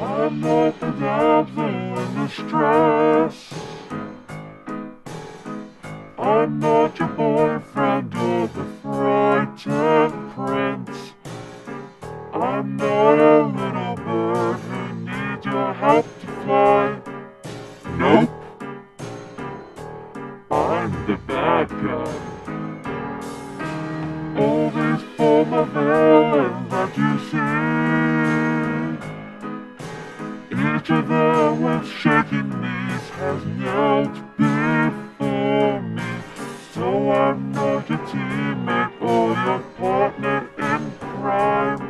I'm not the damsel in distress. I'm not your boyfriend or the frightened prince. I'm not a little bird who needs your help to fly. Nope. I'm the bad guy. All these former villains Each of them with shaking knees has knelt before me. So I'm not your teammate or your partner in crime.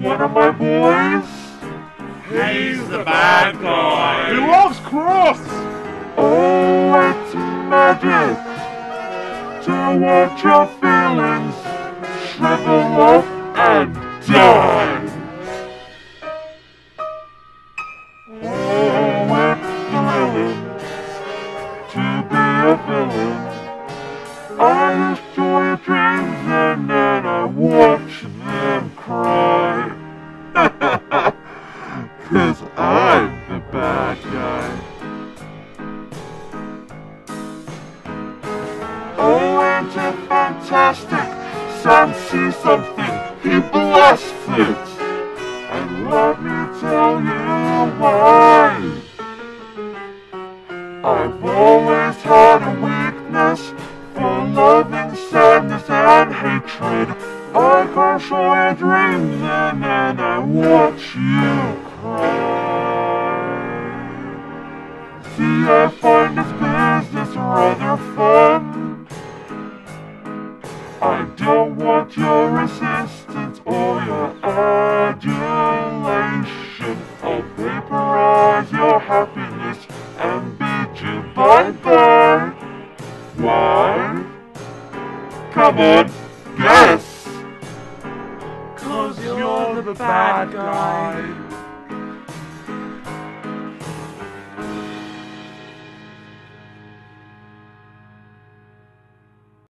One of my boys? He's the bad guy. He loves cross! Oh, it's magic to watch your feelings shrivel up and die. A villain. I destroy your dreams and then I watch them cry. Cause I'm the bad guy. Oh, ain't it fantastic? Sans sees something, he blasts it. And let me tell you why. I've always had I control your dreams and I watch you cry. See, I find this business rather fun. I don't want your resistance or your adulation. I'll vaporize your happiness and bid you bye-bye. Why? Come on, guess. The bad guy.